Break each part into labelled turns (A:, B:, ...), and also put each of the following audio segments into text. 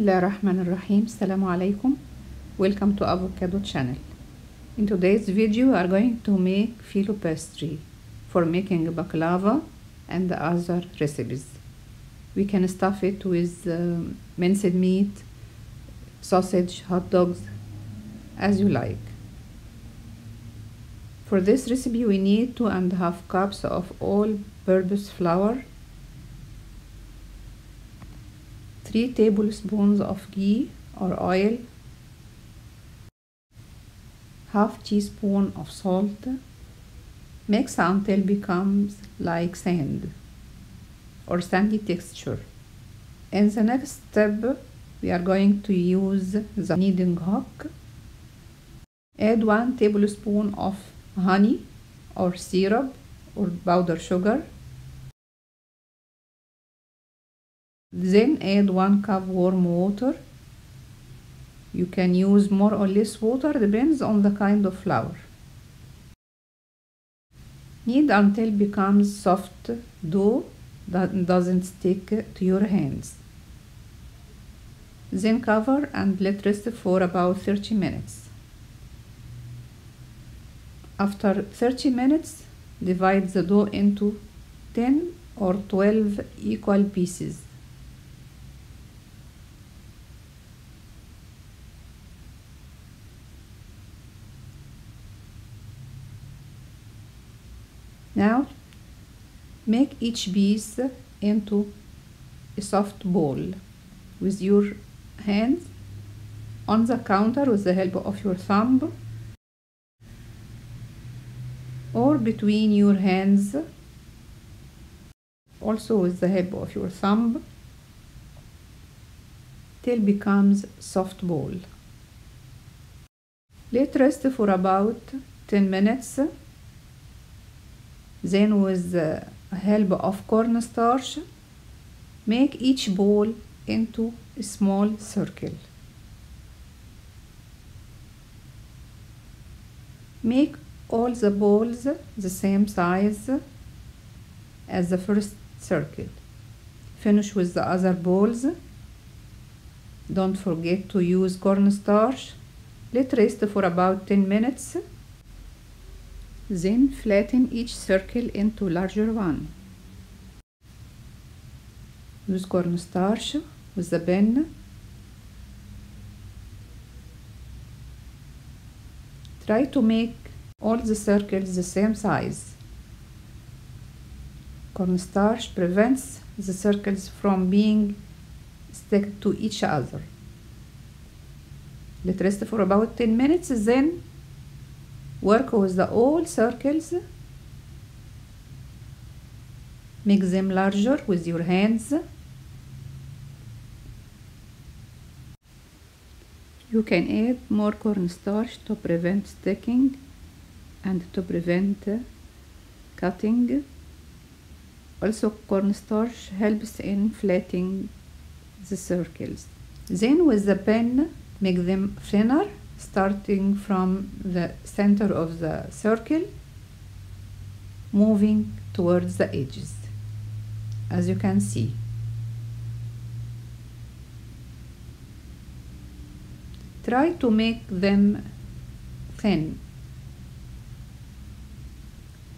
A: الله الرحمن الرحيم السلام عليكم welcome to avocado channel in today's video we are going to make filo pastry for making baklava and other recipes we can stuff it with um, minced meat sausage hot dogs as you like for this recipe we need two and a half cups of all purpose flour 3 tablespoons of ghee or oil half teaspoon of salt. Mix until becomes like sand or sandy texture. In the next step we are going to use the kneading hook. Add 1 tablespoon of honey or syrup or powder sugar then add 1 cup warm water. You can use more or less water depends on the kind of flour knead until becomes soft dough that doesn't stick to your hands. Then cover and let rest for about 30 minutes. After 30 minutes divide the dough into 10 or 12 equal pieces Now make each piece into a soft ball with your hands on the counter with the help of your thumb or between your hands also with the help of your thumb till becomes soft ball. Let rest for about 10 minutes then with uh, the help of cornstarch make each ball into a small circle. Make all the balls the same size as the first circle. Finish with the other balls don't forget to use cornstarch. Let rest for about 10 minutes then flatten each circle into a larger one. Use cornstarch with the pen. Try to make all the circles the same size. Cornstarch prevents the circles from being stuck to each other. Let rest for about 10 minutes then work with the all circles. Make them larger with your hands. You can add more cornstarch to prevent sticking and to prevent uh, cutting. Also cornstarch helps in flattening the circles. Then with the pen make them thinner starting from the center of the circle moving towards the edges as you can see. Try to make them thin.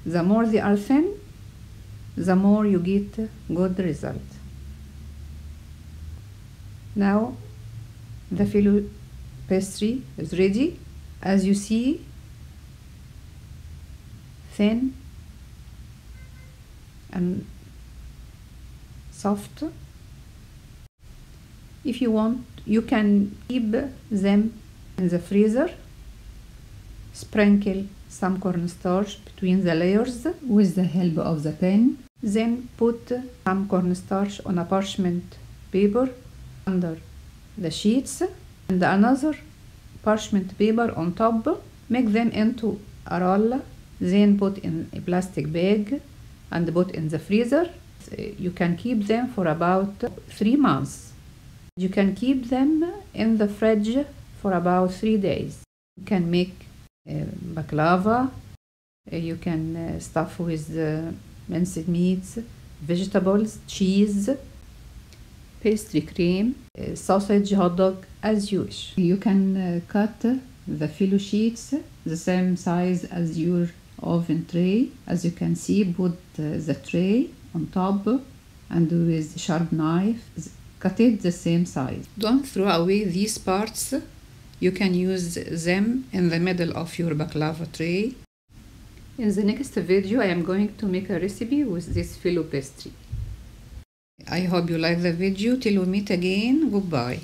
A: The more they are thin the more you get good result. Now the filo pastry is ready. As you see thin and soft. If you want you can keep them in the freezer. Sprinkle some cornstarch between the layers with the help of the pen. Then put some cornstarch on a parchment paper under the sheets and another parchment paper on top make them into a roll then put in a plastic bag and put in the freezer. You can keep them for about three months. You can keep them in the fridge for about three days. You can make uh, baklava. Uh, you can uh, stuff with minced meats vegetables cheese pastry cream, uh, sausage hot dog as you wish. You can uh, cut the filo sheets the same size as your oven tray. As you can see, put uh, the tray on top and with sharp knife cut it the same size. Don't throw away these parts. You can use them in the middle of your baklava tray. In the next video, I am going to make a recipe with this filo pastry. I hope you like the video. Till we meet again, goodbye.